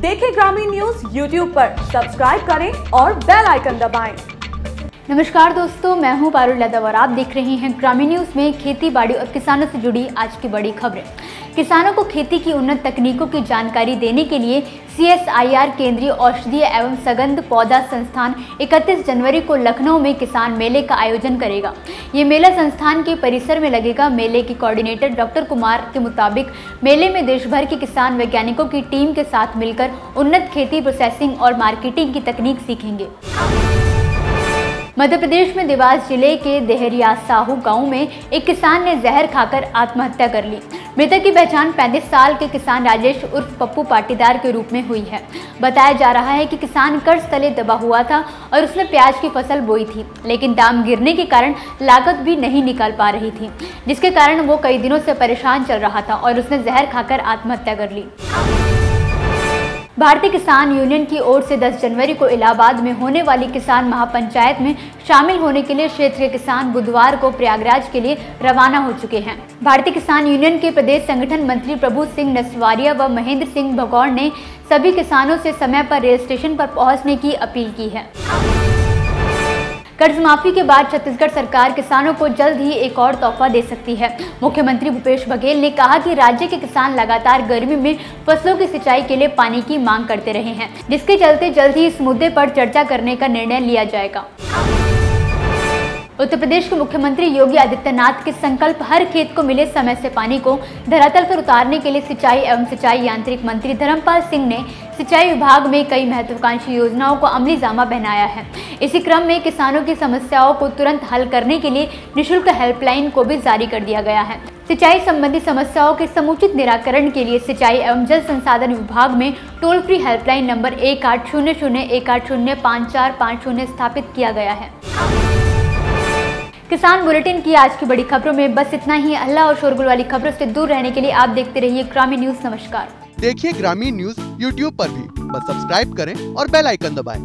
देखें ग्रामीण news YouTube पर सब्सक्राइब करें और बेल आइकन दबाएँ। नमस्कार दोस्तों, मैं हूँ पारुल यादव और आप देख रहे हैं ग्रामीण न्यूज़ में खेती बाड़ी और किसानों से जुड़ी आज की बड़ी खबरें। किसानों को खेती की उन्नत तकनीकों की जानकारी देने के लिए सीएसआईआर केंद्रीय औषधीय एवं सगंध पौधा संस्थान 31 जनवरी को लखनऊ में किसान मेले का आयोजन करेगा। ये मेला संस्थान के परिसर में लगेगा। मेले के कोऑर्डिनेटर डॉक्टर कुमार के मुताबिक मेले में देश भर के किसान वैज्ञानिकों की टीम के साथ मिलकर उन्नत खेती प्रोसेसिंग और मार्केटिंग की तकनीक सीखेंगे। मध्य प्रदेश में देवास ज़िले के देहरिया साहू गाँव में एक किसान ने जहर खाकर आत्महत्या कर ली। मृतक की पहचान 35 साल के किसान राजेश उर्फ़ पप्पू पाटीदार के रूप में हुई है। बताया जा रहा है कि किसान कर्ज तले दबा हुआ था और उसने प्याज की फ़सल बोई थी, लेकिन दाम गिरने के कारण लागत भी नहीं निकाल पा रही थी, जिसके कारण वो कई दिनों से परेशान चल रहा था और उसने जहर खाकर आत्महत्या कर ली। भारतीय किसान यूनियन की ओर से 10 जनवरी को इलाहाबाद में होने वाली किसान महापंचायत में शामिल होने के लिए क्षेत्रीय किसान बुधवार को प्रयागराज के लिए रवाना हो चुके हैं। भारतीय किसान यूनियन के प्रदेश संगठन मंत्री प्रभु सिंह नसवारिया व महेंद्र सिंह भगौड़ ने सभी किसानों से समय पर रेल स्टेशन पर पहुँचने की अपील की है। कर्ज माफ़ी के बाद छत्तीसगढ़ सरकार किसानों को जल्द ही एक और तोहफा दे सकती है। मुख्यमंत्री भूपेश बघेल ने कहा कि राज्य के किसान लगातार गर्मी में फ़सलों की सिंचाई के लिए पानी की मांग करते रहे हैं, जिसके चलते जल्द ही इस मुद्दे पर चर्चा करने का निर्णय लिया जाएगा। उत्तर प्रदेश के मुख्यमंत्री योगी आदित्यनाथ के संकल्प हर खेत को मिले समय से पानी को धरातल पर उतारने के लिए सिंचाई एवं सिंचाई यांत्रिक मंत्री धर्मपाल सिंह ने सिंचाई विभाग में कई महत्वाकांक्षी योजनाओं को अमली जामा पहनाया है। इसी क्रम में किसानों की समस्याओं को तुरंत हल करने के लिए निःशुल्क हेल्पलाइन को भी जारी कर दिया गया है। सिंचाई संबंधी समस्याओं के समुचित निराकरण के लिए सिंचाई एवं जल संसाधन विभाग में टोल फ्री हेल्पलाइन नंबर एक आठ शून्य शून्य एक आठ शून्य पाँच चार पाँच शून्य स्थापित किया गया है। किसान बुलेटिन की आज की बड़ी खबरों में बस इतना ही। अल्लाह और शोरगुल वाली खबरों से दूर रहने के लिए आप देखते रहिए ग्रामीण न्यूज़ नमस्कार। देखिए ग्रामीण न्यूज़ यूट्यूब पर भी। बस सब्सक्राइब करें और बेल आइकन दबाएँ।